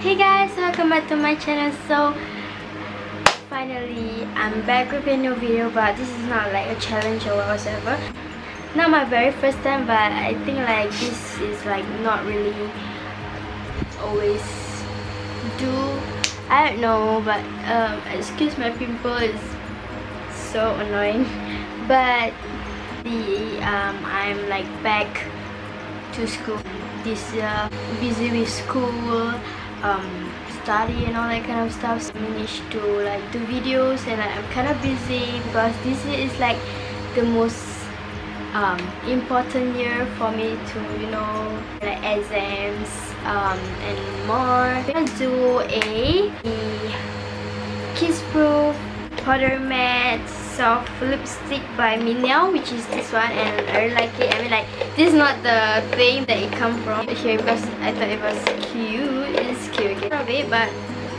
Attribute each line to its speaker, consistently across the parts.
Speaker 1: Hey guys, welcome back to my channel. So finally I'm back with a new video but this is not like a challenge or whatever. Not my very first time but I think like this is like not really always do I don't know but um, excuse my pimple is so annoying but the um, I'm like back to school this year busy with school um, study and all that kind of stuff. So I managed to like do videos and like, I'm kind of busy because this year is like the most um, important year for me to you know like exams um, and more. I'm gonna do a, kiss proof powder matte soft lipstick by Menow which is this one and I really like it. I mean like this is not the thing that it come from here because I thought it was cute. It's cute okay. of it but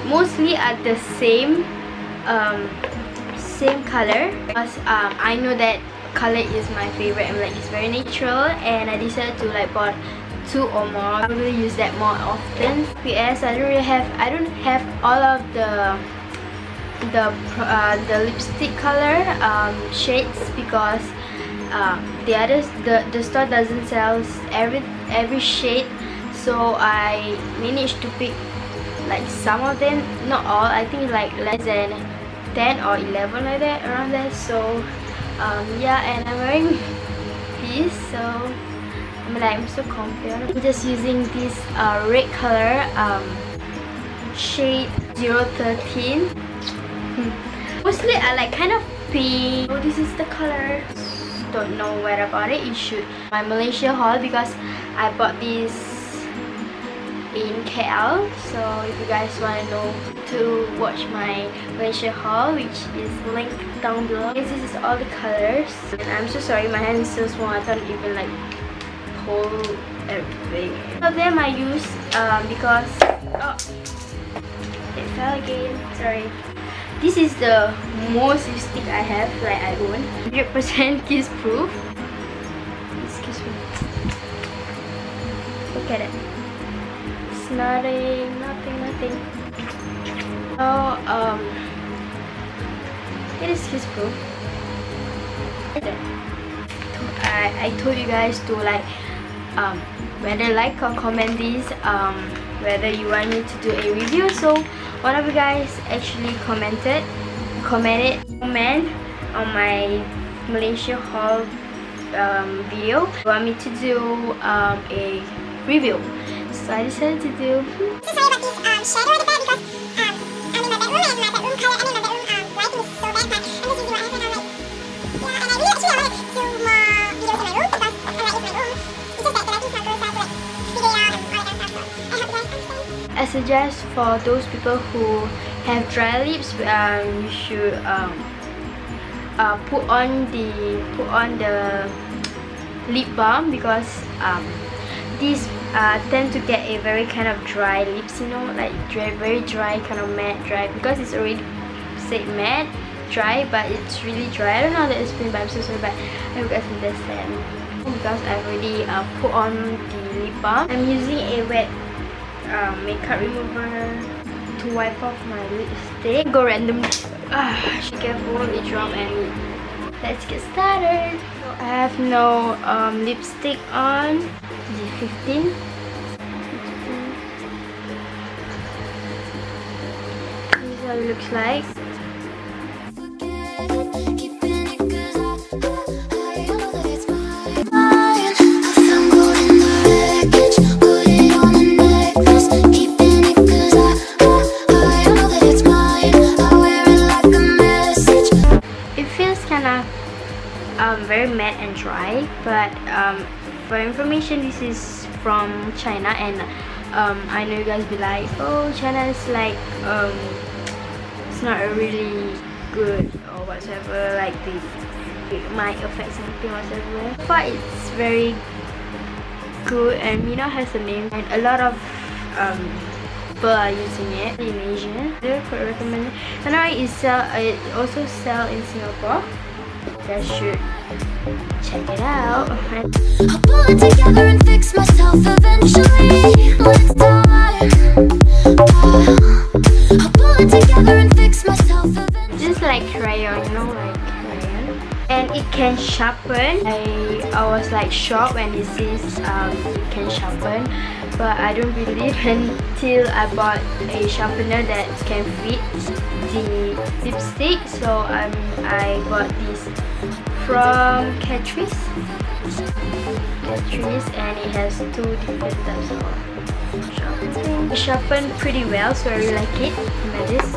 Speaker 1: mostly are the same um, same color. Because um, I know that color is my favorite. And like it's very natural and I decided to like bought two or more. I really use that more often. PS I don't really have I don't have all of the the uh, the lipstick color um, shades because uh, the others the the store doesn't sell every every shade. So I managed to pick like some of them not all I think like less than 10 or 11 like that around there. So um, yeah and I'm wearing this so I'm like I'm so confident I'm just using this uh, red color um, shade 013 Mostly I like kind of pink. Oh, this is the color. Don't know where I bought it. You should my Malaysia haul because I bought this in KL. So if you guys want to know to watch my Malaysia haul, which is linked down below. This is all the colors. And I'm so sorry, my hand is so small. I can't even like hold everything. Some of them I use um, because oh, it fell again. Sorry. This is the most lipstick I have, like I own. 100% kiss proof. Excuse me. Look at it. It's nothing, nothing, nothing. So, um, it is kiss proof. I, I told you guys to like, um, whether like or comment this, um, whether you want me to do a review. So, one of you guys actually commented commented comment on my Malaysia haul um, video. Want me to do um, a review? So I decided to do
Speaker 2: so
Speaker 1: suggest for those people who have dry lips, um, you should um, uh, put on the put on the lip balm because um, these uh, tend to get a very kind of dry lips, you know, like dry, very dry, kind of matte dry because it's already said matte dry, but it's really dry. I don't know how to explain, but I'm so sorry, but I hope you guys understand because I've already uh, put on the lip balm. I'm using a wet um, makeup remover to wipe off my lipstick. Go random. Ah, careful, it drop and let's get started. So I have no um, lipstick on. Is it 15? 15. This is what it looks like. But um, for information this is from China and um, I know you guys be like oh China is like um, it's not really good or whatever like this it might affect something whatever. But it's very good and Menow has a name and a lot of um, people are using it in Asia. I recommend now it, sell, it also sell in Singapore guys should check it out. I'll pull it together and fix myself eventually. Let's die.
Speaker 3: I'll pull it together and fix myself eventually.
Speaker 1: Just like crayon, you know, like crayon. And it can sharpen. I, I was like shocked when it says um, it can sharpen. But I don't believe until I bought a sharpener that can fit the lipstick. So um, I bought this from Catrice Catrice and it has two different types of sharpening. It sharpened pretty well so I really like it. Like this.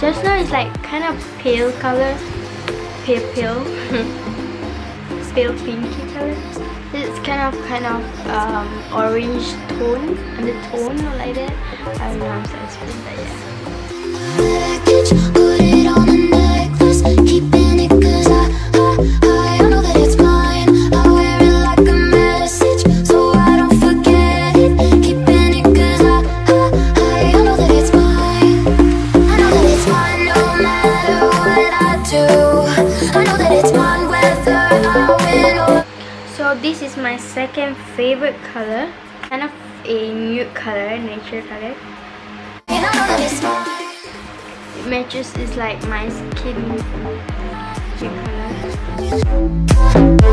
Speaker 1: Just now it's like kind of pale color. Pale pale. pale pinky color. Kind of kind of um, orange tone, undertone or like that. I don't know how to explain that yeah. This is my second favorite color. Kind of a nude color, nature color. It matches is like my skin color.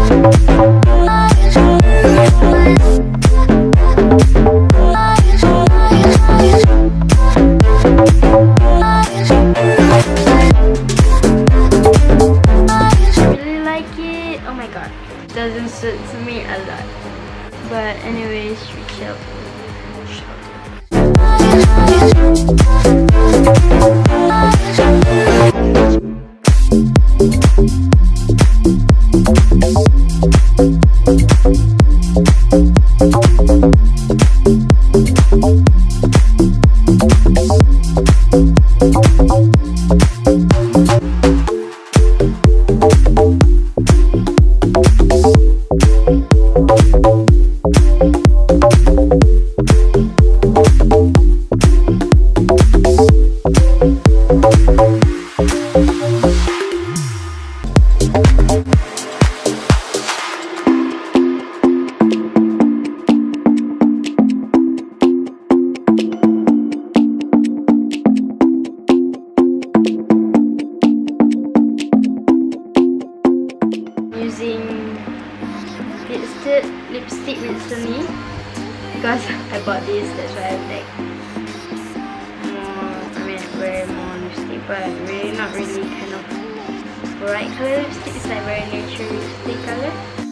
Speaker 1: But really not really kind of bright color lipstick it's like very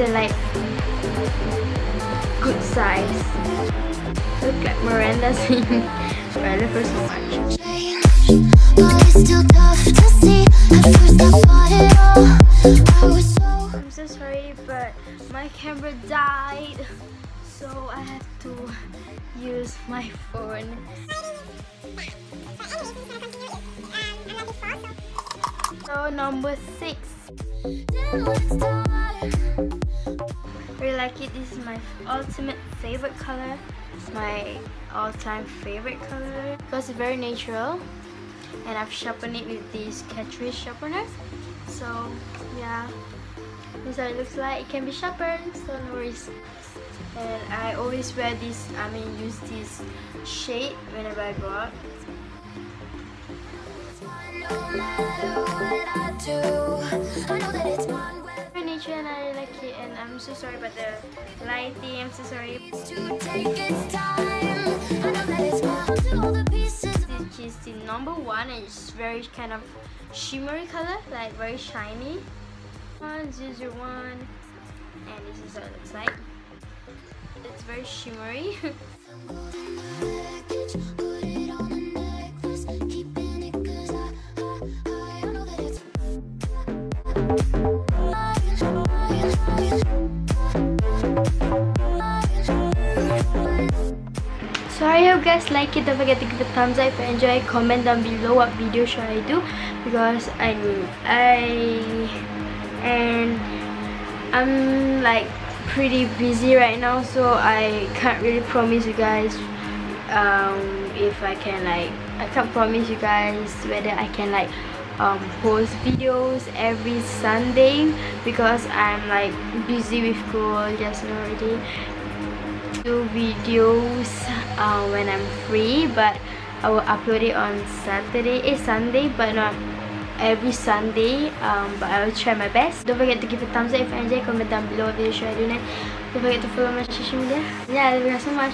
Speaker 1: natural lipstick color I'm so sorry, but my camera died, so I have to use my phone. So number six. Like it. This is my ultimate favorite color. It's my all-time favorite color. Because it's very natural. And I've sharpened it with this Catrice sharpener. So yeah. This is how it looks like. It can be sharpened so no worries. And I always wear this I mean use this shade whenever I go out nature and I like it and I'm so sorry about the lighting I'm so sorry. Which is the number one and it's very kind of shimmery color like very shiny. One zero zero one and this is what it looks like. It's very shimmery So I hope you guys like it. Don't forget to give a thumbs up if you enjoy. Comment down below what video should I do because I I and I'm like pretty busy right now so I can't really promise you guys um, if I can like I can't promise you guys whether I can like um, post videos every Sunday because I'm like busy with school just already. Do videos uh, when I'm free but I will upload it on Saturday, it's Sunday but not every Sunday um, but I will try my best. Don't forget to give a thumbs up if you enjoy comment down below video should I do next. Don't forget to follow my social media. Yeah love you guys so much